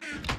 Ah.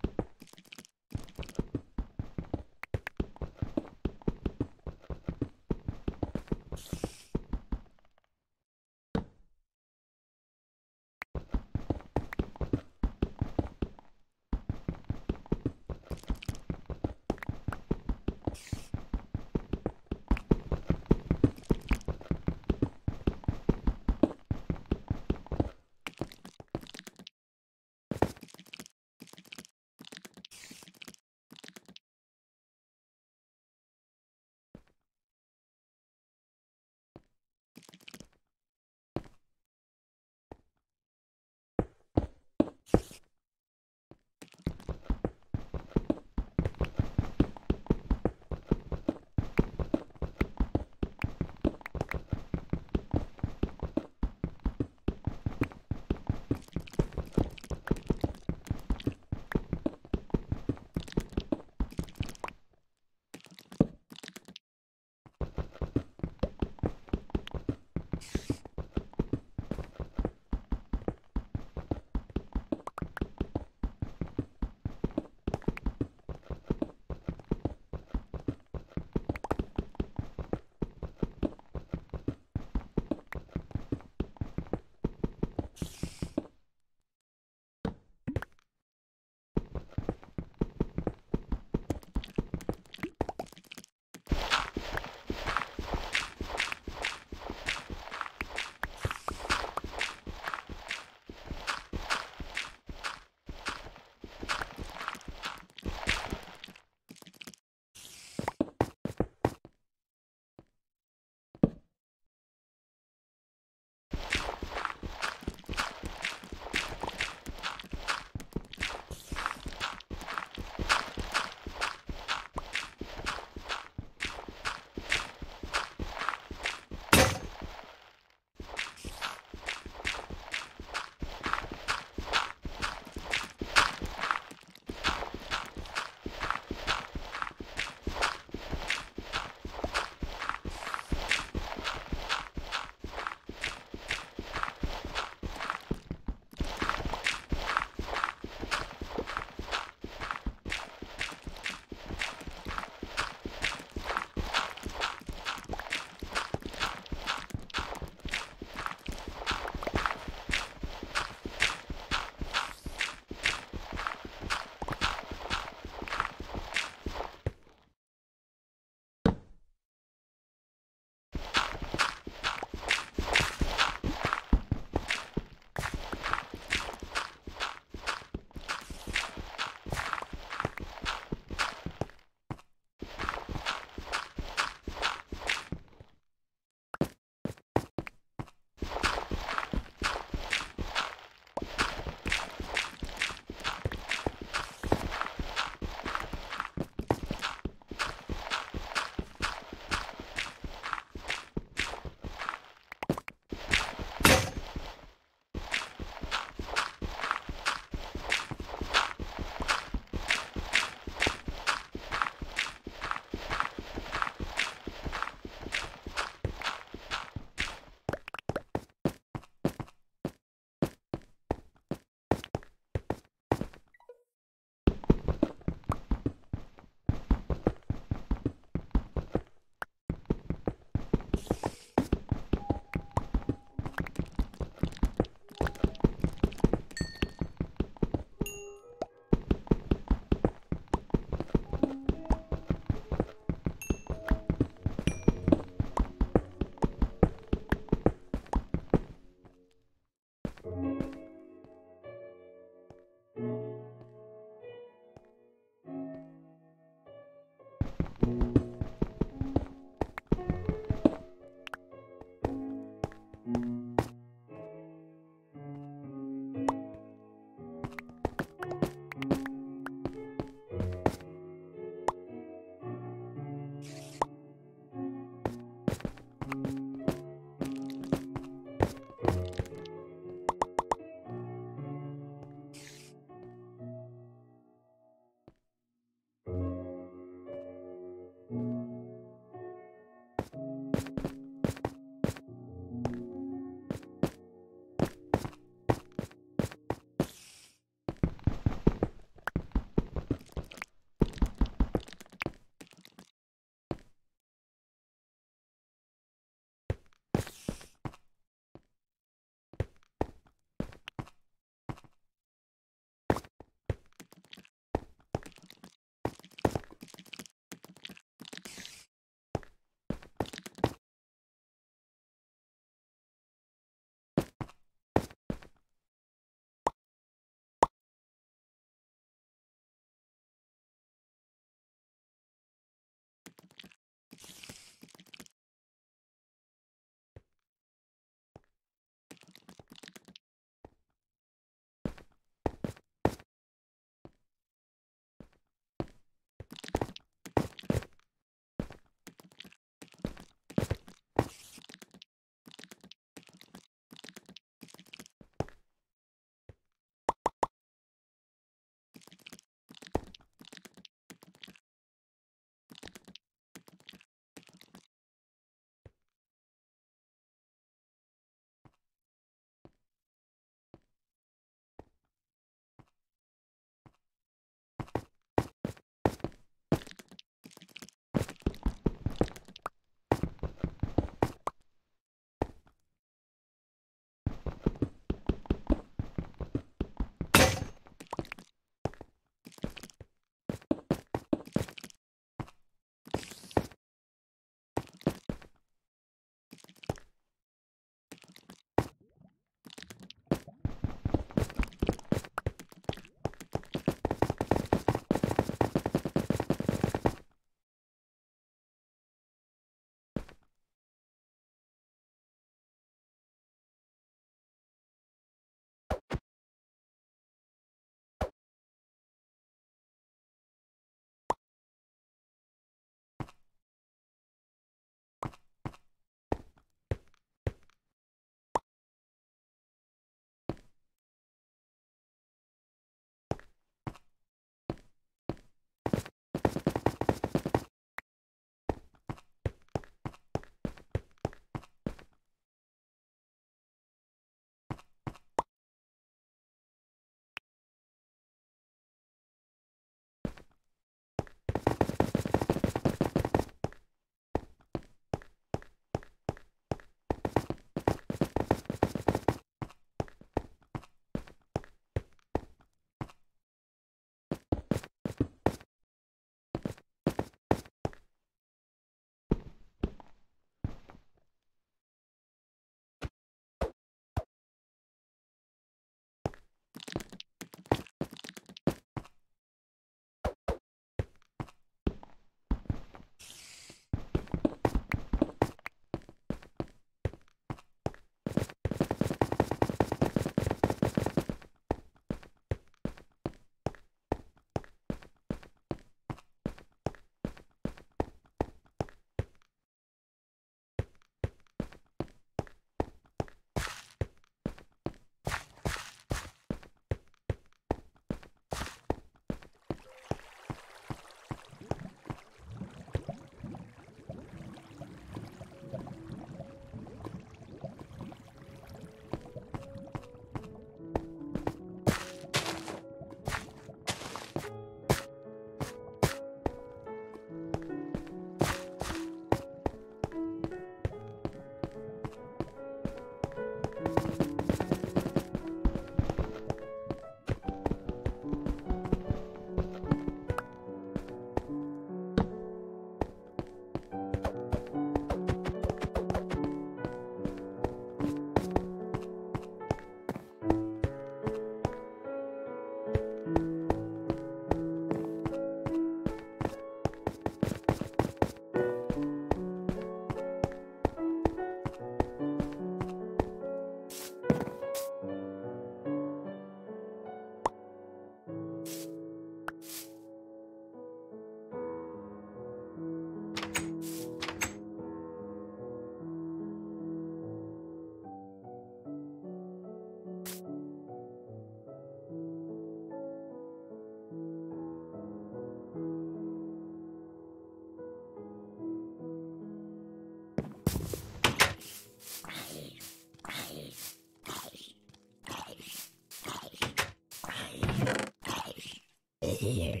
here.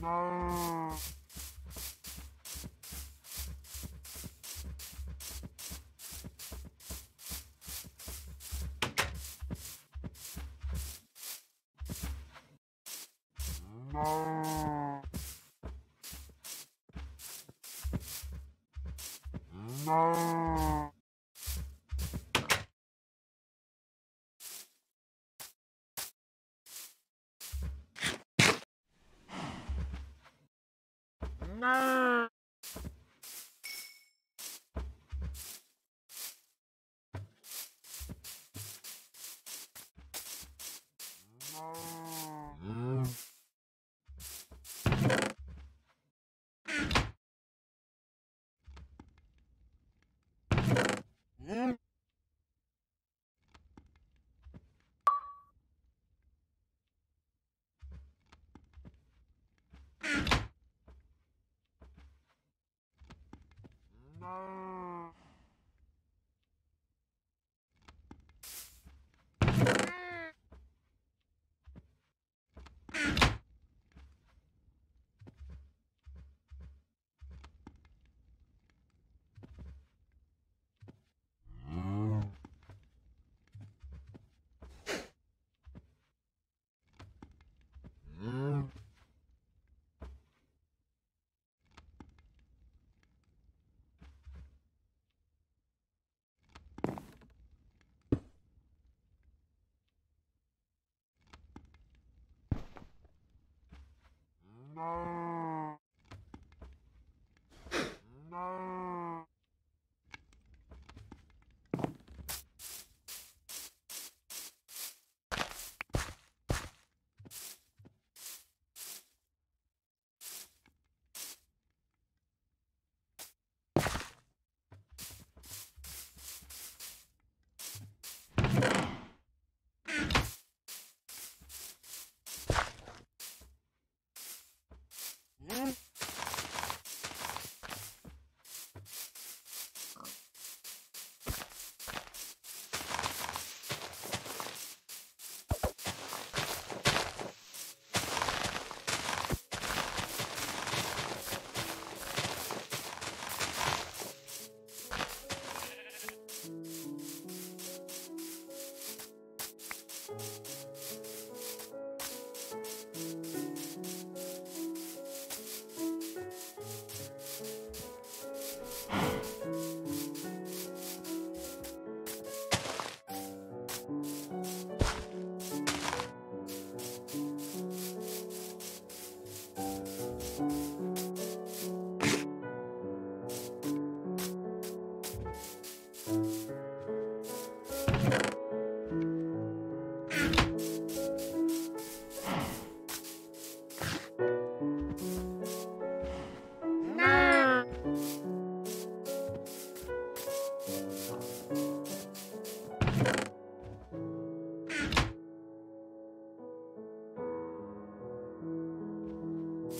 No.